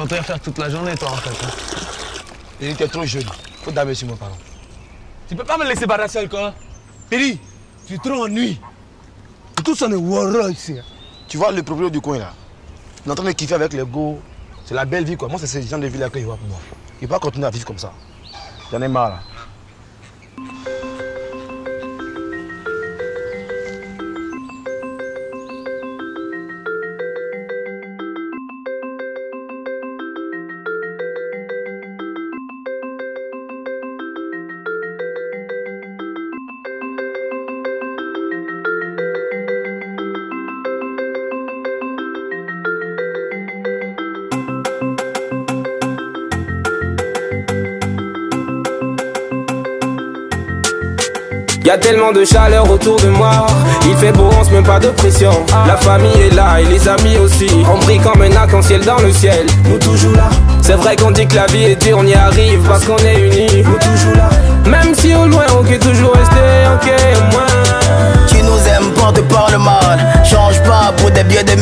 Comptais faire toute la journée, toi, en fait. hein. Était trop jeune. Faut damer sur moi, pardon. Tu peux pas me laisser barrer seul, quoi. Péri, tu es trop ennuyé. Tout ça est warra ici. hein. Tu vois le propriétaire du coin là Il est en train de kiffer avec les go. C'est la belle vie quoi. Moi, c'est ces gens de vie là qu'il voit pour moi. Il va pas continuer à vivre comme ça. J'en ai marre là. Y a tellement de chaleur autour de moi. Il fait beau, on se met pas de pression. La famille est là et les amis aussi. On brille comme un arc-en-ciel dans le ciel. Nous toujours là. C'est vrai qu'on dit que la vie est dure, on y arrive parce qu'on est unis. Nous toujours là. Même si au loin, on est toujours resté, ok, moins. Tu nous aimes, porte par le mal. Change pas pour des billets de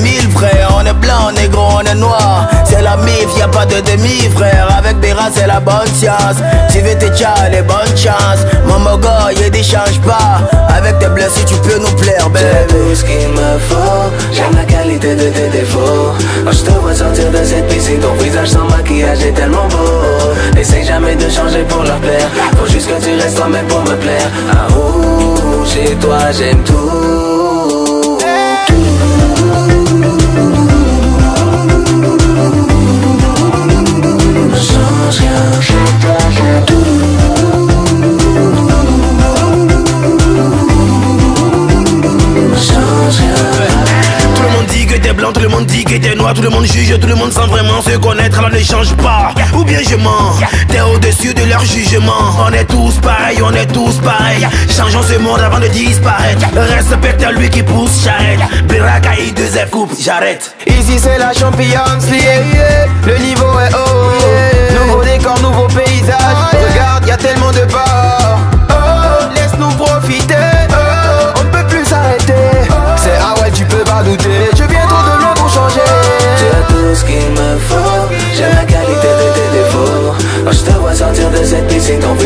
pas de demi frère. Avec rats, c'est la bonne chance. Tu veux tes tchas, les bonnes chances. Mon mogo, y'a des change pas. Avec tes blessures, tu peux nous plaire, baby. tout ce qu'il me faut J'aime la qualité de tes défauts Quand je te vois sortir de cette piscine Ton visage sans maquillage est tellement beau Essaye jamais de changer pour leur plaire Faut juste que tu restes toi-même pour me plaire Ah ouh, chez toi j'aime tout monde dit que t'es noir, tout le monde juge, tout le monde sans vraiment se connaître, alors ne change pas. Ou bien je mens, t'es au-dessus de leur jugement. On est tous pareils, on est tous pareils. Changeons ce monde avant de disparaître. Respecte lui qui pousse, j'arrête. Beraka I 2 F coupe, j'arrête. Ici c'est la Champions League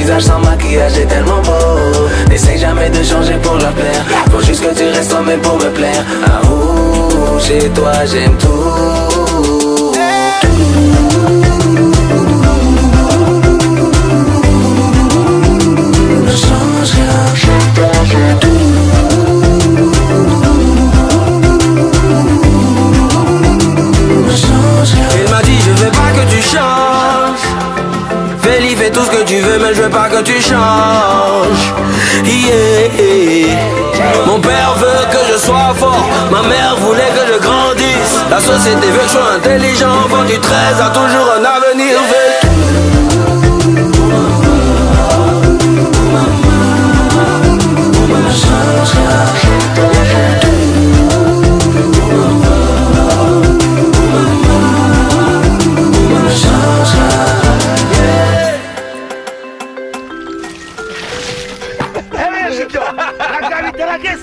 visage sans maquillage est tellement beau. N'essaye jamais de changer pour leur plaire. Faut juste que tu restes toi-même pour me plaire. Ah ouh, chez toi j'aime tout que tu veux mais je veux pas que tu changes. Mon père veut que je sois fort. Ma mère voulait que je grandisse. La société veut que je sois intelligent. Enfant du 13 a toujours un avenir rien La qualité, la caisse,